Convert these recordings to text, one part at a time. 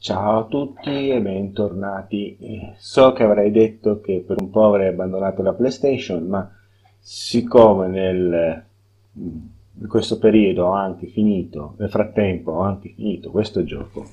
Ciao a tutti e bentornati. So che avrei detto che per un po' avrei abbandonato la PlayStation, ma siccome nel, in questo periodo ho anche finito, nel frattempo ho anche finito questo gioco,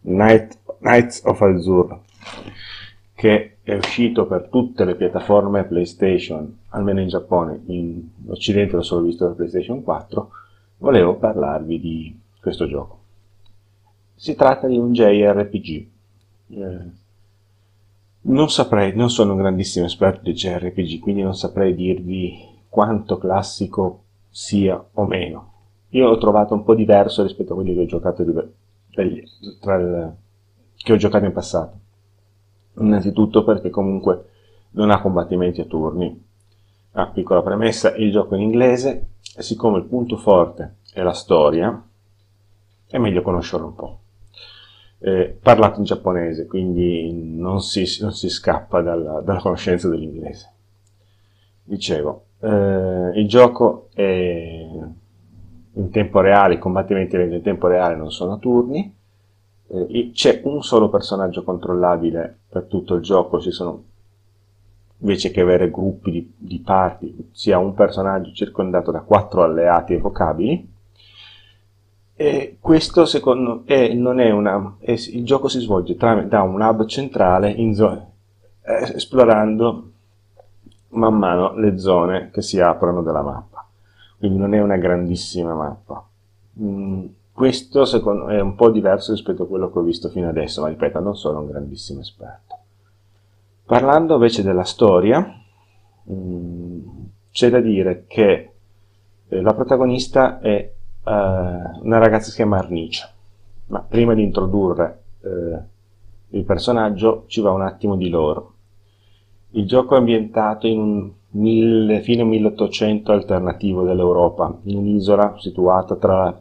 Night, Nights of Azure, che è uscito per tutte le piattaforme PlayStation, almeno in Giappone, in Occidente l'ho solo visto per PlayStation 4, volevo parlarvi di questo gioco. Si tratta di un JRPG. Eh, non saprei, non sono un grandissimo esperto di JRPG, quindi non saprei dirvi quanto classico sia o meno. Io l'ho trovato un po' diverso rispetto a quelli che ho giocato, di, il, che ho giocato in passato. Innanzitutto perché comunque non ha combattimenti a turni. Ah, piccola premessa, il gioco in inglese e siccome il punto forte è la storia, è meglio conoscerlo un po' eh, parlato in giapponese, quindi non si, non si scappa dalla, dalla, conoscenza dell'inglese. Dicevo, eh, il gioco è in tempo reale, i combattimenti in tempo reale non sono a turni, eh, c'è un solo personaggio controllabile per tutto il gioco, ci sono invece che avere gruppi di, di parti, sia un personaggio circondato da quattro alleati evocabili, e questo secondo è, non è una. È, il gioco si svolge tra, da un hub centrale in zone, eh, esplorando man mano le zone che si aprono dalla mappa. Quindi non è una grandissima mappa. Mm, questo secondo è un po' diverso rispetto a quello che ho visto fino adesso, ma ripeto, non sono un grandissimo esperto. Parlando invece della storia, mm, c'è da dire che eh, la protagonista è uh, una ragazza si chiama Arnice, ma prima di introdurre uh, il personaggio ci va un attimo di loro. Il gioco è ambientato in un mille, fine 1800 alternativo dell'Europa, in un'isola situata tra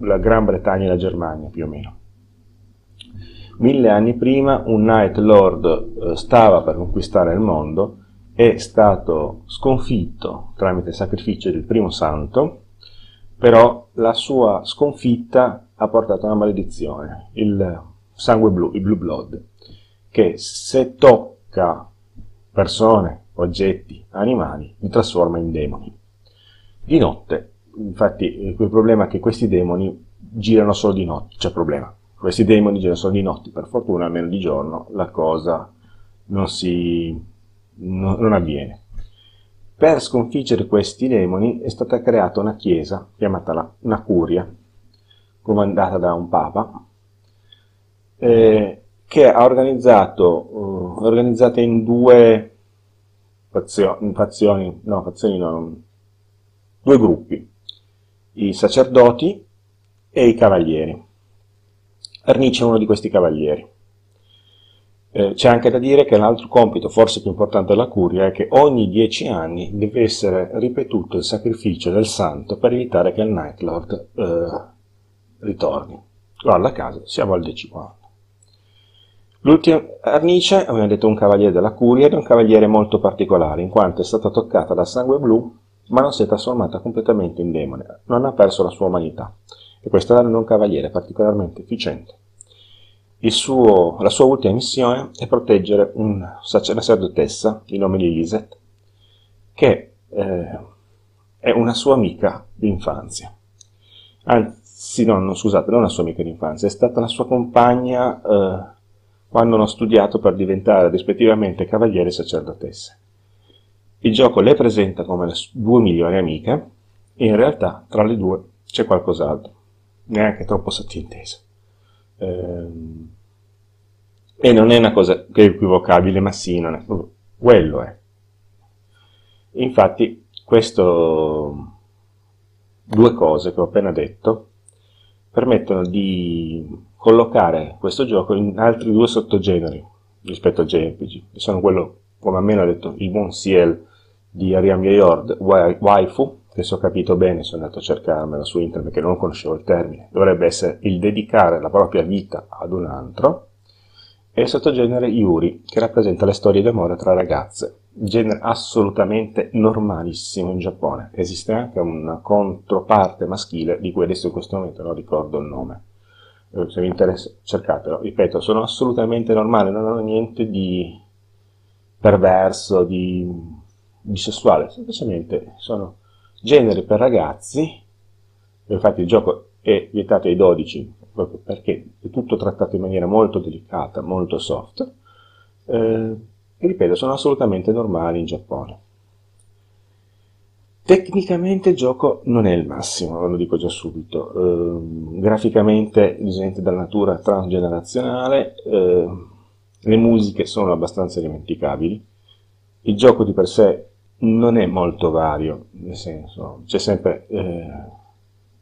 la Gran Bretagna e la Germania più o meno. Mille anni prima un Night Lord eh, stava per conquistare il mondo, è stato sconfitto tramite il sacrificio del primo santo però la sua sconfitta ha portato a una maledizione, il sangue blu, il blue blood, che se tocca persone, oggetti, animali, li trasforma in demoni. Di notte, infatti, il problema è che questi demoni girano solo di notte, c'è problema. Questi demoni girano solo di notte, per fortuna almeno di giorno la cosa non si non, non avviene. Per sconfiggere questi demoni è stata creata una chiesa, chiamata la, una curia, comandata da un papa, eh, che ha organizzato, uh, organizzata in due fazioni, fazioni, no, fazioni no, due gruppi, i sacerdoti e i cavalieri. Arnice è uno di questi cavalieri. Eh, c'è anche da dire che l'altro compito, forse più importante della curia, è che ogni dieci anni deve essere ripetuto il sacrificio del santo per evitare che il Night Lord eh, ritorni. Guarda caso, siamo al decimo anno. L'ultimo Arnice, abbiamo detto un cavaliere della curia, ed è un cavaliere molto particolare, in quanto è stata toccata dal sangue blu, ma non si è trasformata completamente in demone, non ha perso la sua umanità. E questo è un cavaliere particolarmente efficiente suo, la sua ultima missione è proteggere una sacerdotessa di nome Lisette, che eh, è una sua amica d'infanzia. Anzi, no, no, scusate, non una sua amica d'infanzia, è stata la sua compagna eh, quando hanno studiato per diventare rispettivamente cavaliere e sacerdotesse. Il gioco le presenta come le due migliori amiche, e in realtà tra le due c'è qualcos'altro, neanche troppo sottinteso. Ehm, e non è una cosa che è equivocabile, ma sì, non è, quello è. Infatti, questo, due cose che ho appena detto permettono di collocare questo gioco in altri due sottogeneri rispetto al JRPG, che sono quello, come almeno ha detto il buon Ciel di Ariam Yord, Waifu, che se ho capito bene sono andato a cercarmela su internet perché non conoscevo il termine, dovrebbe essere il dedicare la propria vita ad un altro, e il sottogenere Yuri, che rappresenta le storie d'amore tra ragazze, genere assolutamente normalissimo in Giappone. Esiste anche una controparte maschile di cui adesso in questo momento non ricordo il nome. eh, se vi interessa cercatelo, ripeto, sono assolutamente normali, non hanno niente di perverso, di, di sessuale, semplicemente sono generi per ragazzi, infatti il gioco è vietato ai 12 proprio perché è tutto trattato in maniera molto delicata, molto soft, eh, e ripeto, sono assolutamente normali in Giappone. Tecnicamente il gioco non è il massimo, lo dico già subito. Eh, graficamente disegnato dalla natura transgenerazionale, eh, le musiche sono abbastanza dimenticabili. Il gioco di per sé non è molto vario, nel senso c'è sempre eh,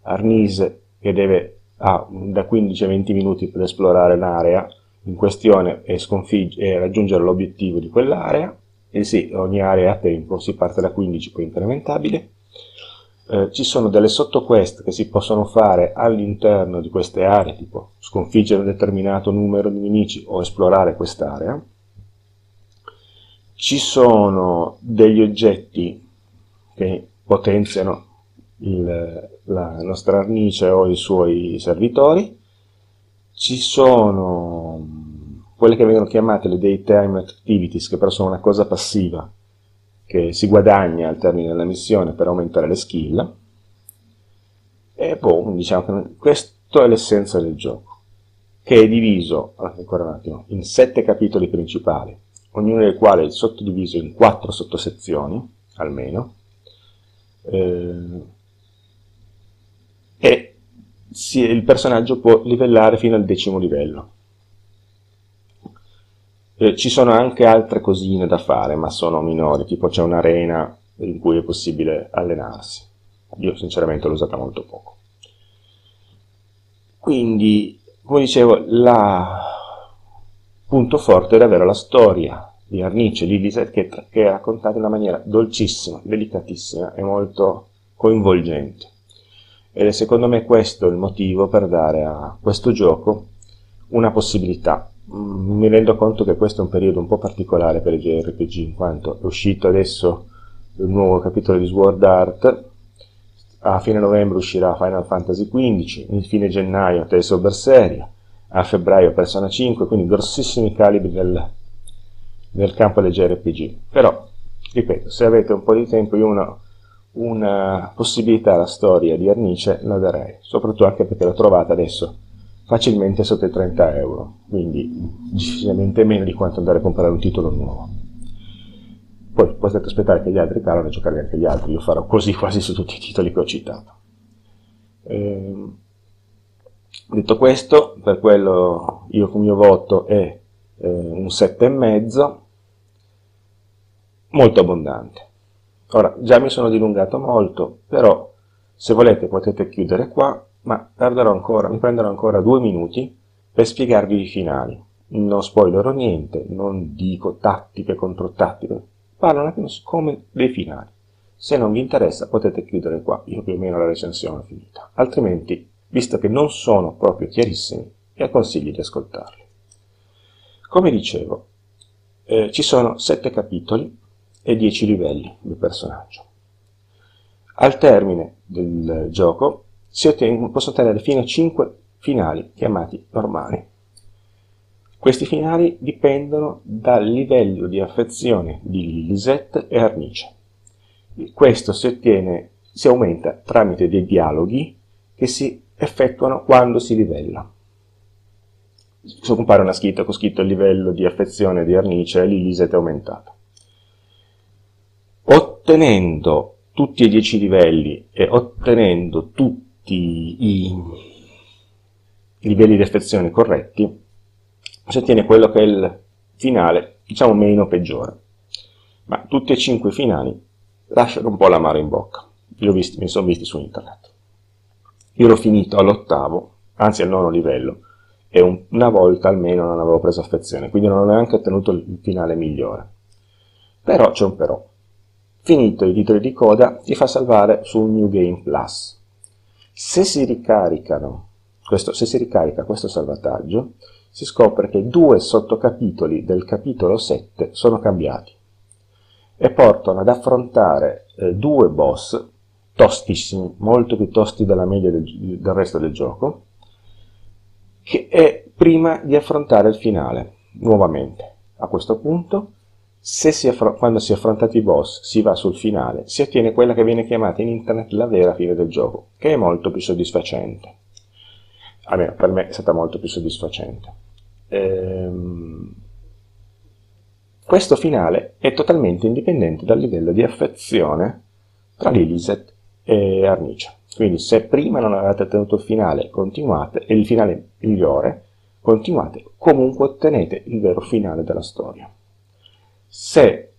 Arnise che deve ha da 15 a 20 minuti per esplorare l'area in questione e, e raggiungere l'obiettivo di quell'area e sì, ogni area a tempo, si parte da 15, poi incrementabile. Eh, ci sono delle sottoquest che si possono fare all'interno di queste aree, tipo sconfiggere un determinato numero di nemici o esplorare quest'area. Ci sono degli oggetti che potenziano il, la nostra arnice o i suoi servitori. Ci sono quelle che vengono chiamate le daytime activities, che però sono una cosa passiva, che si guadagna al termine della missione per aumentare le skill. E poi diciamo che questo è l'essenza del gioco, che è diviso, ancora un attimo, in sette capitoli principali, ognuno dei quali è sottodiviso in quattro sottosezioni, almeno, eh, e si, il personaggio può livellare fino al decimo livello. Eh, ci sono anche altre cosine da fare, ma sono minori, tipo c'è un'arena in cui è possibile allenarsi. Io sinceramente l'ho usata molto poco. Quindi, come dicevo, il punto forte è davvero la storia di Arnice, Lisette, che, che è raccontata in una maniera dolcissima, delicatissima e molto coinvolgente. Ed è secondo me questo il motivo per dare a questo gioco una possibilità Mm, mi rendo conto che questo è un periodo un po' particolare per i JRPG, in quanto è uscito adesso il nuovo capitolo di Sword Art, a fine novembre uscirà Final Fantasy XV, in fine gennaio Tales of Berseria, a febbraio Persona 5, quindi grossissimi calibri nel, nel campo dei JRPG. Però, ripeto, se avete un po' di tempo io una, una possibilità alla storia di Arnice la darei, soprattutto anche perché l'ho trovata adesso facilmente sotto i 30 euro, quindi decisamente meno di quanto andare a comprare un titolo nuovo. Poi potete aspettare che gli altri calano e giocare anche gli altri, io farò così quasi su tutti i titoli che ho citato. Eh, detto questo, per quello io con il mio voto è eh, un 7,5, molto abbondante. Ora, già mi sono dilungato molto, però se volete potete chiudere qua ma ancora, mi prenderò ancora due minuti per spiegarvi i finali. Non spoilerò niente, non dico tattiche contro tattiche, parlo un attimo come dei finali. Se non vi interessa potete chiudere qua, io più o meno la recensione è finita. Altrimenti, visto che non sono proprio chiarissimi, vi consiglio di ascoltarli. Come dicevo, eh, ci sono sette capitoli e dieci livelli del personaggio. Al termine del gioco si ottengono, posso ottenere fino a 5 finali chiamati normali. Questi finali dipendono dal livello di affezione di Lisette e Arnice. Questo si ottiene, si aumenta tramite dei dialoghi che si effettuano quando si livella. Compare una scritta con scritto il livello di affezione di Arnice e Lisette è aumentato. Ottenendo tutti e dieci livelli e ottenendo tutti i livelli di affezione corretti, si ottiene quello che è il finale, diciamo meno peggiore. Ma tutti e cinque i finali lasciano un po' l'amaro in bocca. Li ho visti, mi sono visti su internet. Io l'ho finito all'ottavo, anzi al nono livello, e un, una volta almeno non avevo preso affezione, quindi non ho neanche ottenuto il finale migliore. Però c'è un però. Finito i titoli di coda, ti fa salvare su New Game Plus. Se si, questo, se si ricarica questo salvataggio, si scopre che due sottocapitoli del capitolo 7 sono cambiati e portano ad affrontare eh, due boss tostissimi, molto più tosti della media del, del resto del gioco, e prima di affrontare il finale, nuovamente. A questo punto, si quando si è affrontati i boss si va sul finale, si ottiene quella che viene chiamata in internet la vera fine del gioco, che è molto più soddisfacente. Almeno per me è stata molto più soddisfacente. Ehm, questo finale è totalmente indipendente dal livello di affezione tra Liliset e Arnicia. Quindi se prima non avete ottenuto il finale, continuate, e il finale migliore, continuate, comunque ottenete il vero finale della storia. Se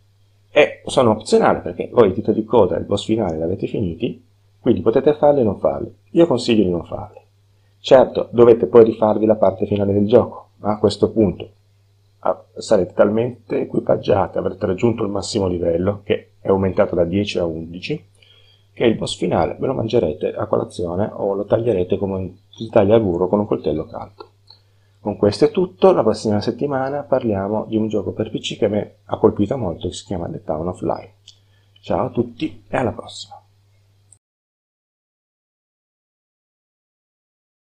è, sono opzionali perché voi il titolo di coda e il boss finale l'avete finiti, quindi potete farli o non farli. Io consiglio di non farli. Certo, dovete poi rifarvi la parte finale del gioco, ma a questo punto sarete talmente equipaggiati, avrete raggiunto il massimo livello, che è aumentato da 10 a 11, che il boss finale ve lo mangerete a colazione o lo taglierete come si taglia il burro con un coltello caldo. Con questo è tutto, la prossima settimana parliamo di un gioco per PC che a me ha colpito molto, che si chiama The Town of Life. Ciao a tutti e alla prossima!